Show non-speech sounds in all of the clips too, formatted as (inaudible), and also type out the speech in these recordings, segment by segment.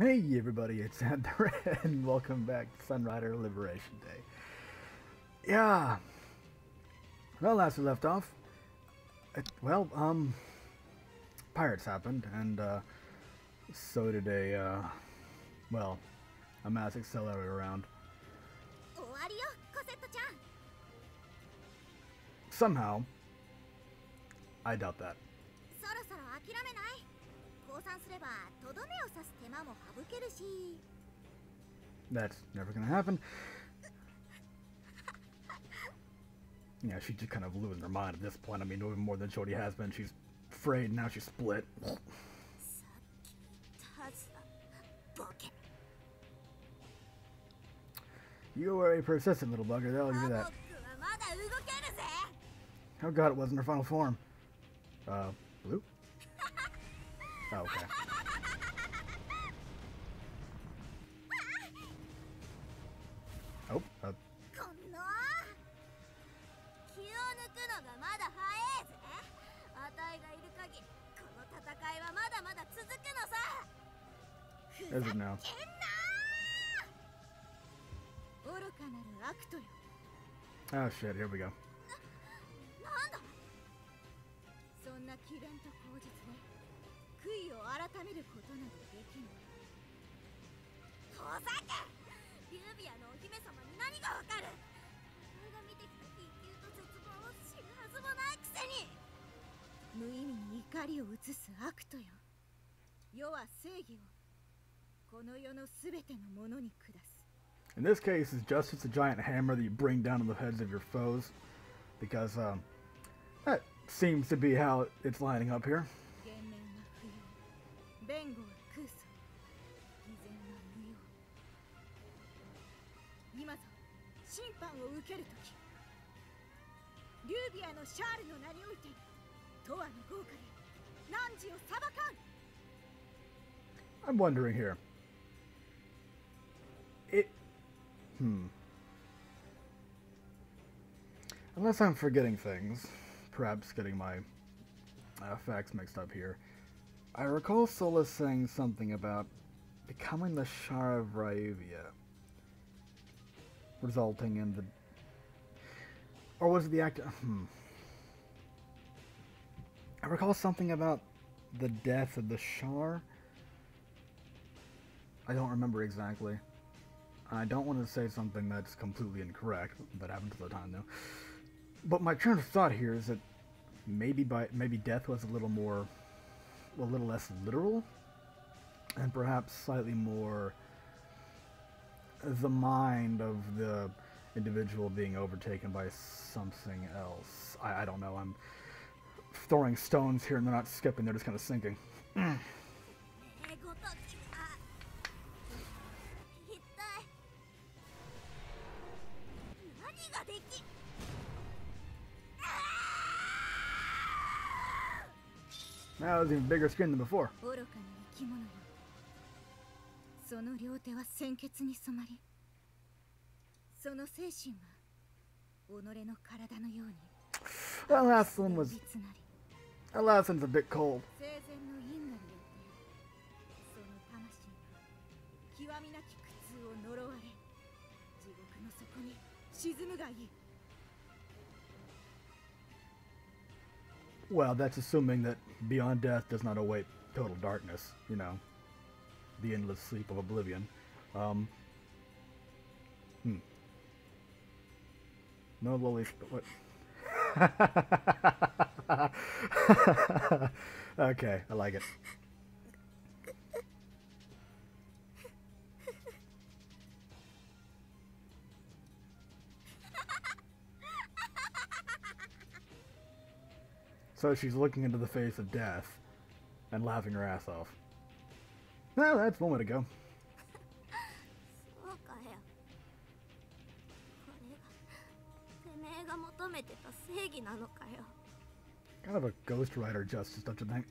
Hey everybody, it's (laughs) Ad and welcome back to Sunrider Liberation Day. Yeah. Well, last we left off, it, well, um, pirates happened, and, uh, so did a, uh, well, a mass accelerator round. Somehow, I doubt that. そろそろ諦めない降参すればとどめを刺す手間も省けるし That's never gonna happen. Yeah, she just kind of losing her mind at this point. I mean, even more than she already has been. She's afraid, now she's split. さっき言ったさボケ You are a persistent little bugger, that'll ア give モ you ックは that. まだ動けるぜ Oh god, it wasn't her final form. Uh, blue? Oh, okay. Oh, uh, こんな気を抜くのがまだ早えぜあたいがいる限りこの戦いはまだまだ続くのさ is it now? けんな愚かなる悪とよ Oh shit, here we go. なんだそんな詭弁と口実で 悔いを改めることなどできんふざけリュービアのお姫様に何がわかる俺が見てきた緊急と絶望を知るはずもないくせに無意味に怒りを移す悪とよ世は正義をこの世のすべてのものに下す (laughs) In this case, it's just it's a giant hammer that you bring down on the heads of your foes. Because, um, that seems to be how it's lining up here. I'm wondering here. It. Hmm. Unless I'm forgetting things, perhaps getting my uh, facts mixed up here. I recall Solus saying something about becoming the Shah of Ryuvia resulting in the. Or was it the act? Hmm. I recall something about the death of the Shah. I don't remember exactly. I don't want to say something that's completely incorrect. That happens all the time, though. But my train of thought here is that maybe by maybe death was a little more, a little less literal, and perhaps slightly more the mind of the individual being overtaken by something else. I, I don't know. I'm throwing stones here and they're not skipping, they're just kind of sinking. (clears throat) That was even bigger screen than before. その両手は鮮血に染まりその精神は己の体のように That last one い was that last one's a bit cold. 生前の因果によってその魂が極みなき苦痛を呪われ地獄の底に沈むがいい Well, that's assuming that beyond death does not await total darkness. You know, the endless sleep of oblivion. Um. Hmm. No lowly. What? (laughs) okay, I like it. So she's looking into the face of death and laughing her ass off. Well, that's one way to go. Kind of a Ghost Rider justice, don't you think?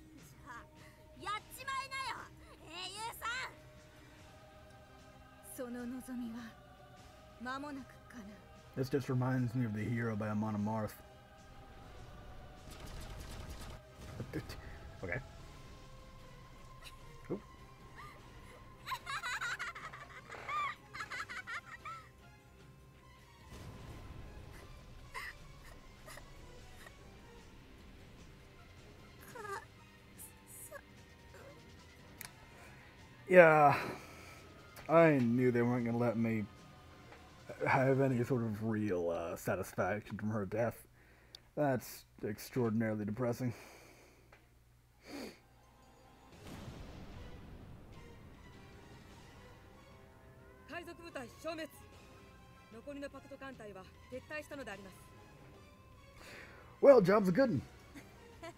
This just reminds me of the hero by Amon Amarth. (laughs) okay. Yeah, I knew they weren't going to let me have any sort of real uh, satisfaction from her death. That's extraordinarily depressing. Well, job's a good one. (laughs)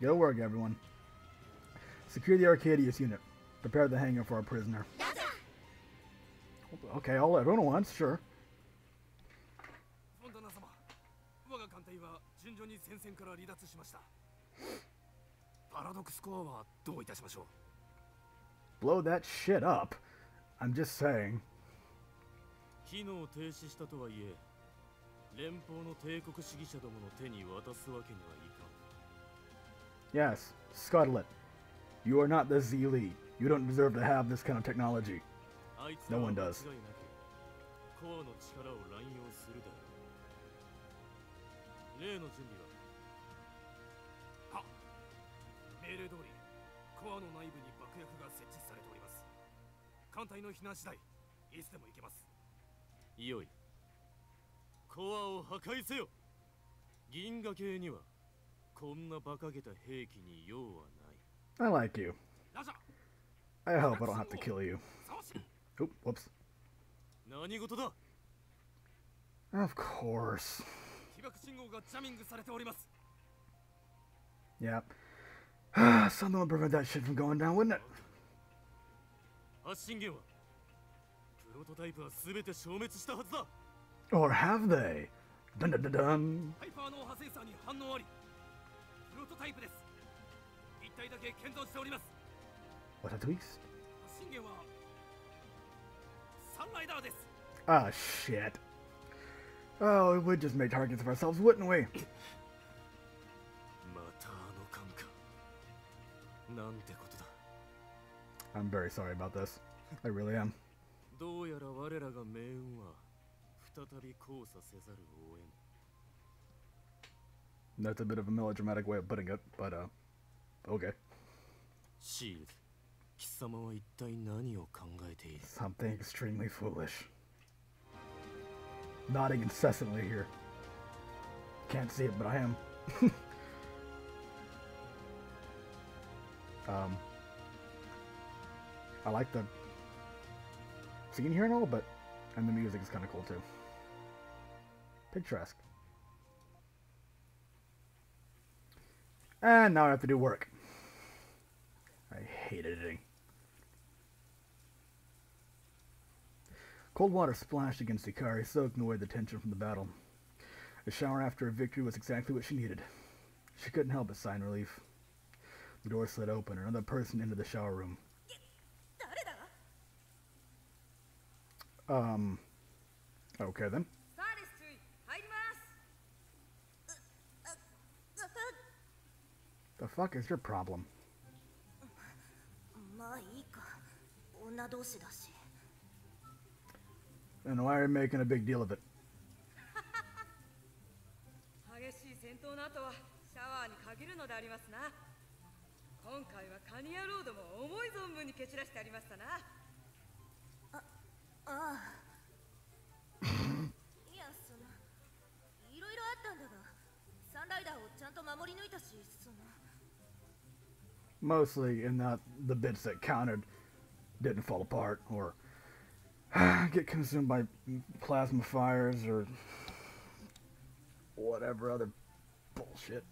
Go work, everyone. Secure the Arcadius unit. Prepare the hangar for our prisoner. Okay, all everyone at once, sure. フォンタナ様我が艦隊は順序に戦線から離脱しましたパラドックスコアはどういたしましょう Blow that shit up. I'm just saying. 機能停止したとはいえ連邦の帝国主義者どもの手に渡すわけにはいかん Yes, Scuttlet. You are not the Z-League. You don't deserve to have this kind of technology. No one does. Yoi. コアを破壊せよ銀河系には I like you. ラジャ I hope I don't have to kill you. そうし Oop, whoops. 何事だ Of course. 被爆信号がジャミングされております Yep. Something (sighs) would prevent that shit from going down, wouldn't it? 発信源はプロトタイプは全て消滅したはずだ Or have they? Dun dun dun dun. ハイパー脳波センサーに反応あり What a twist. 発信源はサンライダーです Ah, shit. Oh, we would just make targets of ourselves, wouldn't we? (laughs) またあの艦かなんてことだ I'm very sorry about this. I really am. どうやら我らが命運は再び交差せざるを得ん That's a bit of a melodramatic way of putting it, but uh, okay. Shield. Something extremely foolish. Nodding incessantly here. Can't see it, but I am. (laughs) um, I like the scene here and all, but and the music is kind of cool too. Picturesque. And now I have to do work. I hate editing. Cold water splashed against Icari, soaking away the tension from the battle. A shower after a victory was exactly what she needed. She couldn't help but sigh in relief. The door slid open, and another person entered the shower room. Um, okay then. The fuck is your problem? まあいいか。女同士だし。And why are you making a big deal of it? (laughs) 激しい戦闘の後はシャワーに限るのでありますな。今回はカニアロードも思い存分に蹴散らしてありましたな。ああ。(laughs) いやそのいろいろあったんだがサンライダーをちゃんと守り抜いたしその mostly in that the bits that counted didn't fall apart or (sighs) get consumed by plasma fires or whatever other bullshit.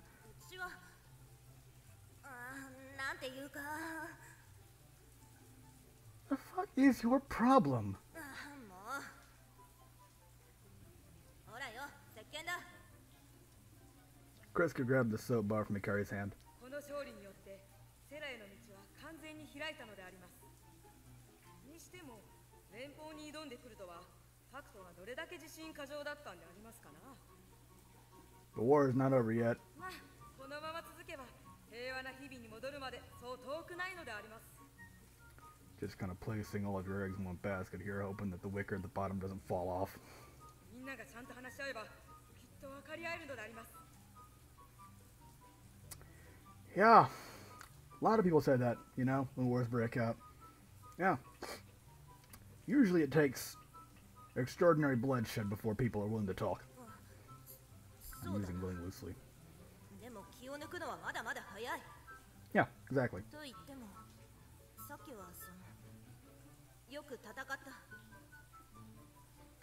The fuck is your problem? Kryska grabbed the soap bar from Icari's hand. セラへの道は完全に開いたのであります。にしても連邦に挑んでくるとはファクトがどれだけ自信過剰だったんでありますかな。The war is not over yet. まあこのまま続けば平和な日々に戻るまでそう遠くないのであります。Just kind of placing all of your eggs in one basket here, hoping that the wicker at the bottom doesn't fall off. みんながちゃんと話し合えばきっと分かり合えるのであります。Yeah, A lot of people said that, you know, when wars break out. Yeah. Usually it takes extraordinary bloodshed before people are willing to talk. I'm using willing loosely. Yeah, exactly.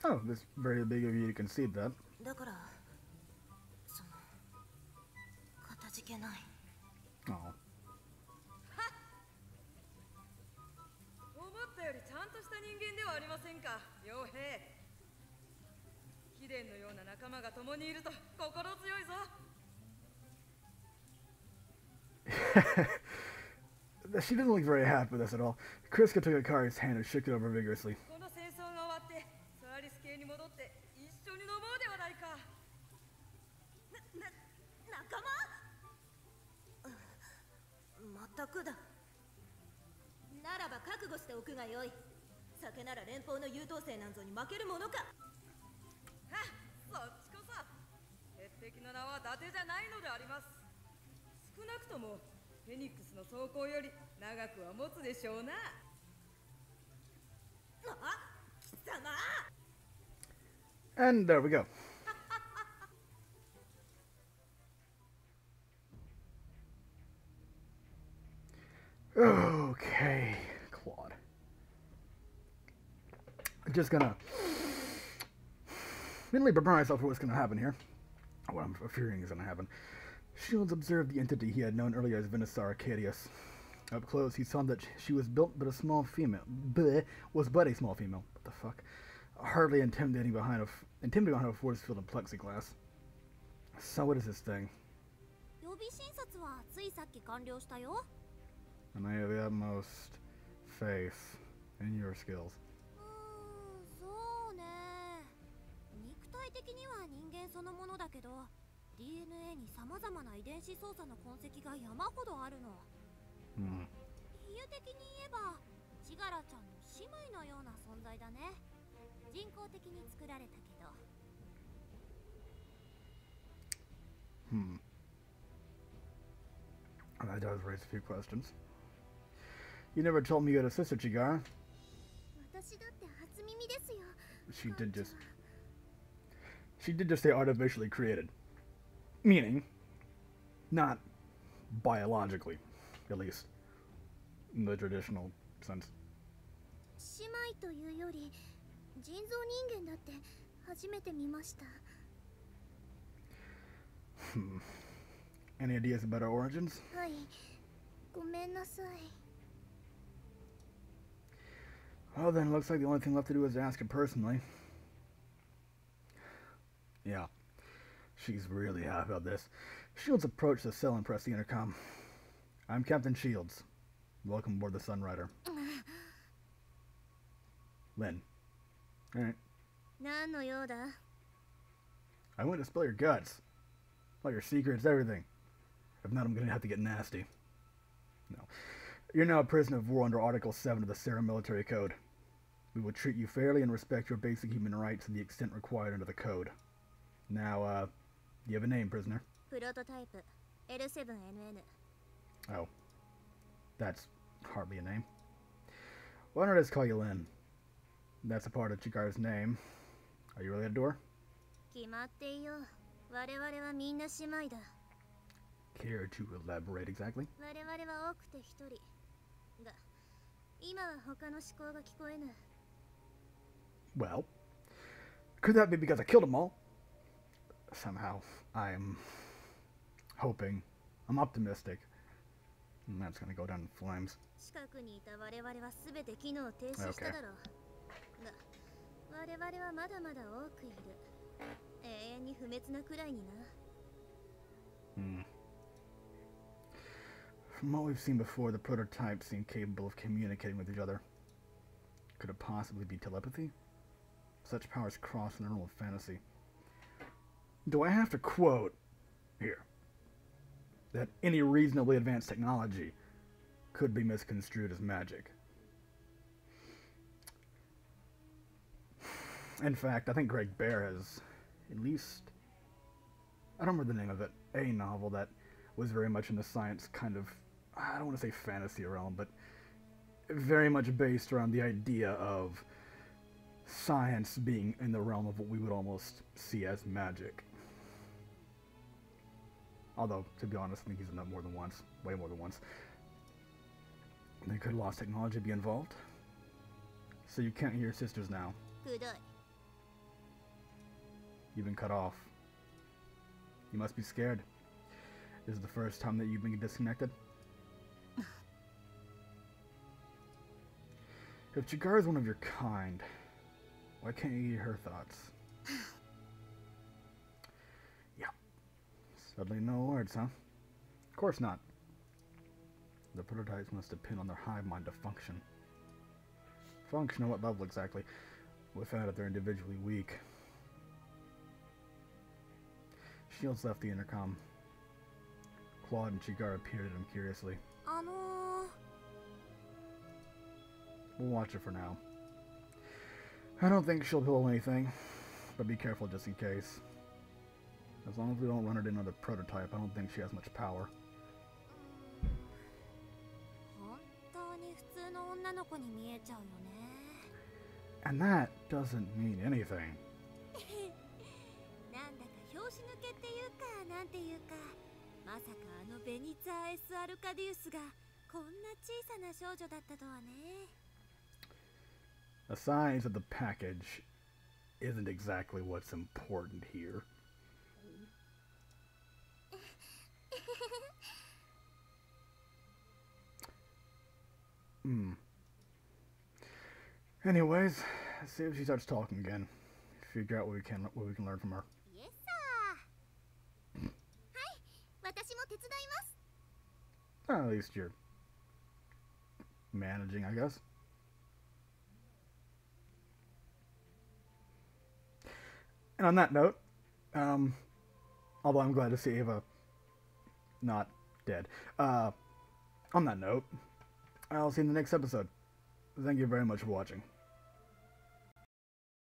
Oh, that's very big of you to concede that. Oh. はありませんか傭兵貴殿のような仲間が共にいると心強いぞ She didn't look very happy with this at all. Kriska took Akari's hand and shook it over vigorously. この戦争が終わってリス系に戻って一緒に飲もうではないかな仲間まったくだならば覚悟しておくがよい酒なら連邦の優等生なんぞに負けるものか。はっそっちこそ。鉄壁の名は伊達じゃないのであります。少なくともフェニックスの走行より長くは持つでしょうな。あ貴様。And there we go. (laughs) Okay, just gonna (sighs) mentally prepare myself for what's gonna happen here. What I'm fearing is gonna happen. Shields observed the entity he had known earlier as Veniczar Arcadius. Up close, he saw that she was built but a small female. Bleh, was but a small female. What the fuck? Hardly intimidating behind a intimidating behind a force field of plexiglass. So what is this thing? And I have the utmost faith in your skills. 的には人間そのものだけど DNA に様々な遺伝子操作の痕跡が山ほどあるの Hmm. 比喩的に言えばチガラちゃんの姉妹のような存在だね人工的に作られたけど Hmm. And that does raise a few questions. You never told me you had a sister, Chigara. 私だって初耳ですよ She did just. She did just say artificially created. Meaning, not biologically, at least. In the traditional sense. 姉妹というより人造人間だって初めて見ました Hmm. Any ideas about our origins? はいごめんなさい Well, then, looks like the only thing left to do is to ask her personally. Yeah. She's really happy about this. Shields approached the cell and pressed the intercom. I'm Captain Shields. Welcome aboard the Sunrider. (laughs) Lynn. Alright. I went to spill your guts. All your secrets, everything. If not, I'm gonna have to get nasty. No. You're now a prisoner of war under Article 7 of the Cera Military Code. We will treat you fairly and respect your basic human rights to the extent required under the Code. Now, uh, you have a name, prisoner. Prototype L7NN. Oh. That's hardly a name. Why don't I just call you Lin? That's a part of Chigara's name. Are you really a door? Care to elaborate exactly? が今は他の思考が聞こえぬ Well, could that be because I killed them all? Somehow, I'm hoping, I'm optimistic, and that's gonna go down in flames. 近くにいた我々は全て機能停止しただろう、が我々はまだまだ多くいる永遠に不滅なくらいにな Hmm. From what we've seen before, the prototypes seem capable of communicating with each other. Could it possibly be telepathy? Such powers cross the realm of fantasy. Do I have to quote here that any reasonably advanced technology could be misconstrued as magic? In fact, I think Greg Bear has at least I don't remember the name of it, a novel that was very much in the science kind of, I don't want to say fantasy realm, but very much based around the idea of science being in the realm of what we would almost see as magic. Although, to be honest, I think he's done that more than once. Way more than once. They could lost technology be involved. So you can't hear your sisters now. You've been cut off. You must be scared. This is the first time that you've been disconnected. (laughs) if Jagar is one of your kind, why can't you hear her thoughts? Suddenly no words, huh? Of course not. The prototypes must depend on their hive mind to function. Function at what level exactly? We found that they're individually weak. Shields left the intercom. Claude and Chigara peered at him curiously. あのー We'll watch it for now. I don't think she'll pull anything, but be careful just in case. As long as we don't run it into the prototype, I don't think she has much power. 本当に普通の女の子に見えちゃうよね And that doesn't mean anything. (laughs) なんだか拍子抜けっていうかなんていうかまさかあのベニツァ・エス・アルカディウスがこんな小さな少女だったとはね The size of the package isn't exactly what's important here. Hmm. Anyways, let's see if she starts talking again. Figure out what we can what we can learn from her. Yes, sir. well, at least you're managing, I guess. And on that note, um, although I'm glad to see Ava not dead. Uh, on that note, I'll see you in the next episode. Thank you very much for watching.